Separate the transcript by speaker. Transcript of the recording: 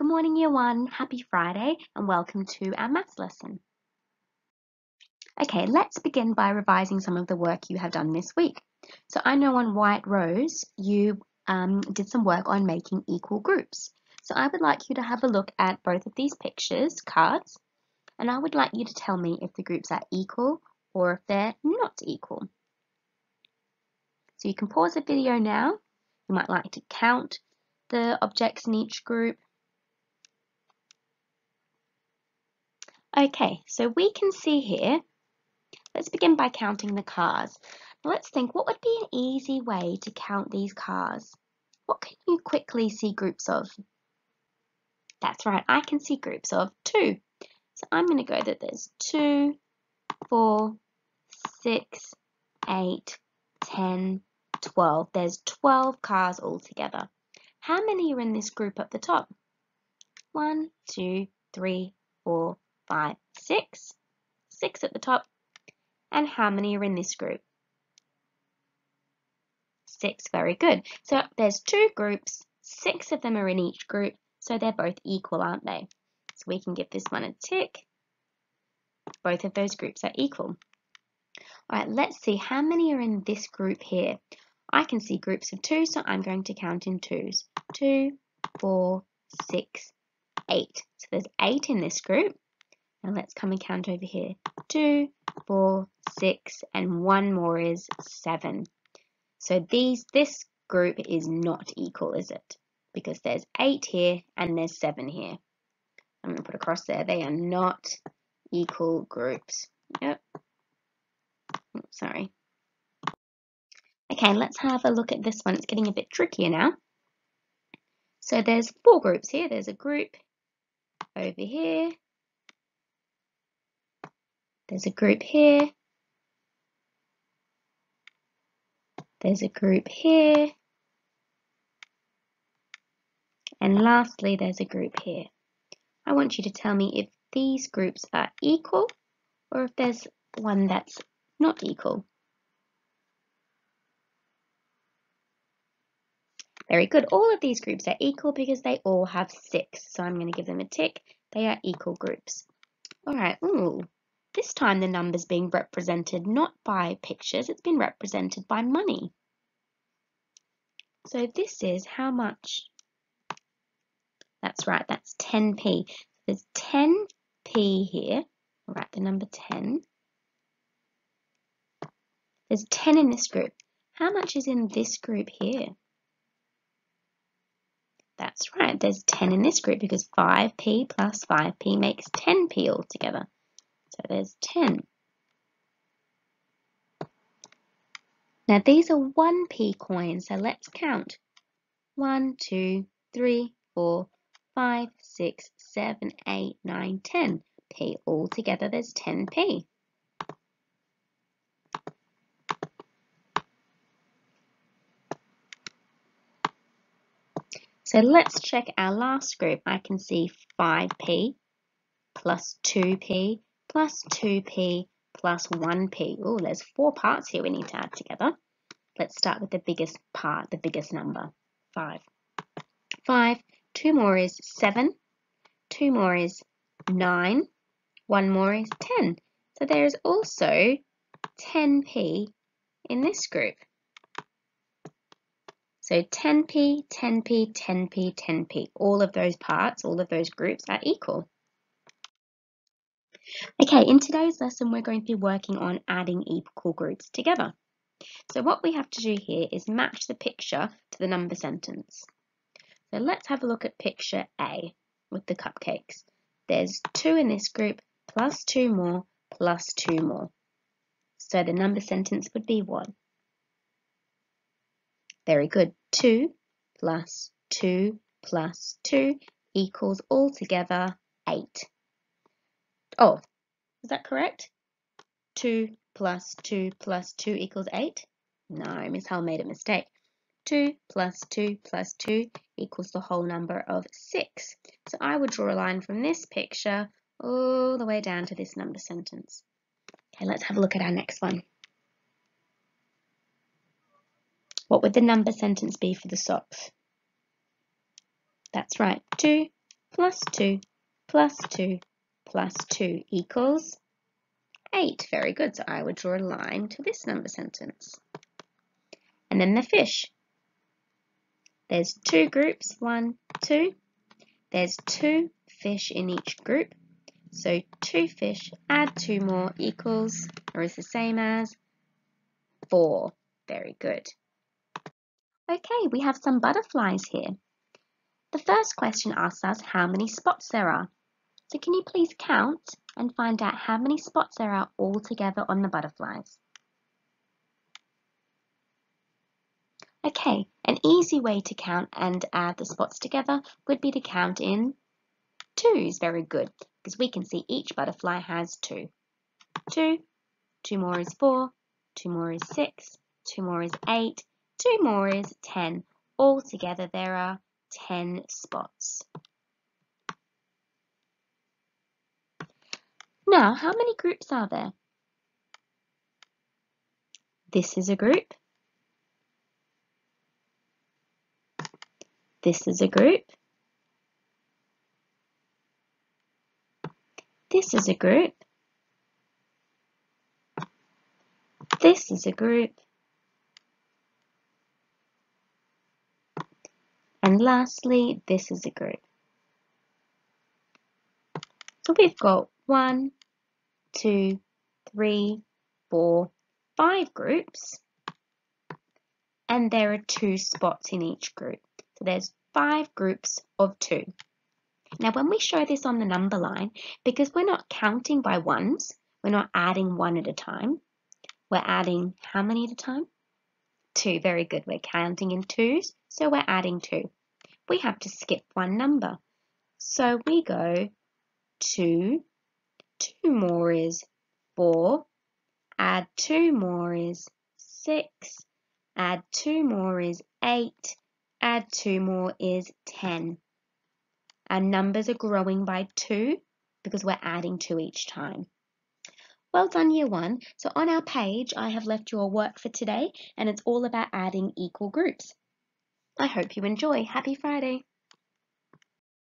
Speaker 1: Good morning, Year 1. Happy Friday and welcome to our maths lesson. Okay, let's begin by revising some of the work you have done this week. So I know on White Rose you um, did some work on making equal groups. So I would like you to have a look at both of these pictures, cards, and I would like you to tell me if the groups are equal or if they're not equal. So you can pause the video now. You might like to count the objects in each group Okay, so we can see here, let's begin by counting the cars. Now let's think, what would be an easy way to count these cars? What can you quickly see groups of? That's right, I can see groups of two. So I'm going to go that there's two, four, six, eight, ten, twelve. There's 12 cars altogether. How many are in this group at the top? One, two, three, four, five, six. Six at the top. And how many are in this group? Six, very good. So there's two groups, six of them are in each group, so they're both equal, aren't they? So we can give this one a tick. Both of those groups are equal. All right, let's see how many are in this group here. I can see groups of two, so I'm going to count in twos. Two, four, six, eight. So there's eight in this group. Now let's come and count over here. Two, four, six, and one more is seven. So these this group is not equal, is it? Because there's eight here and there's seven here. I'm going to put a cross there. They are not equal groups. Yep. Sorry. Okay, let's have a look at this one. It's getting a bit trickier now. So there's four groups here. There's a group over here, there's a group here. There's a group here. And lastly, there's a group here. I want you to tell me if these groups are equal or if there's one that's not equal. Very good. All of these groups are equal because they all have six. So I'm going to give them a tick. They are equal groups. All right. Ooh, this time the number's being represented not by pictures, it's been represented by money. So this is how much? That's right, that's 10p. There's 10p here. I'll write the number 10. There's 10 in this group. How much is in this group here? That's right, there's 10 in this group because 5p plus 5p makes 10p altogether. So there's 10. Now these are 1p coins, so let's count. 1, 2, 3, 4, 5, 6, 7, 8, 9, 10. P altogether there's 10p. So let's check our last group. I can see 5p plus 2p plus 2p plus 1p. Oh, there's four parts here we need to add together. Let's start with the biggest part, the biggest number, 5. 5, 2 more is 7, 2 more is 9, 1 more is 10. So there is also 10p in this group. So 10p, 10p, 10p, 10p. All of those parts, all of those groups are equal. Okay, in today's lesson, we're going to be working on adding equal groups together. So what we have to do here is match the picture to the number sentence. So let's have a look at picture A with the cupcakes. There's two in this group, plus two more, plus two more. So the number sentence would be one. Very good. 2 plus 2 plus 2 equals altogether 8. Oh, is that correct? 2 plus 2 plus 2 equals 8? No, Miss Hull made a mistake. 2 plus 2 plus 2 equals the whole number of 6. So I would draw a line from this picture all the way down to this number sentence. Okay, let's have a look at our next one. What would the number sentence be for the socks? That's right, 2 plus 2 plus 2 plus 2 equals 8. Very good. So I would draw a line to this number sentence. And then the fish. There's two groups, one, two. There's two fish in each group. So two fish, add two more equals, or is the same as, four. Very good. Okay, we have some butterflies here. The first question asks us how many spots there are. So can you please count and find out how many spots there are altogether on the butterflies? Okay, an easy way to count and add the spots together would be to count in twos. Very good, because we can see each butterfly has two. Two, two more is four, two more is six, two more is eight, two more is ten. Altogether there are 10 spots. Now, how many groups are there? This is a group. This is a group. This is a group. This is a group. And lastly, this is a group. So we've got one, two, three, four, five groups. And there are two spots in each group. So there's five groups of two. Now when we show this on the number line, because we're not counting by ones, we're not adding one at a time, we're adding how many at a time? Two, very good. We're counting in twos, so we're adding two we have to skip one number. So we go two, two more is four, add two more is six, add two more is eight, add two more is ten. Our numbers are growing by two because we're adding two each time. Well done year one. So on our page I have left your work for today and it's all about adding equal groups. I hope you enjoy. Happy Friday!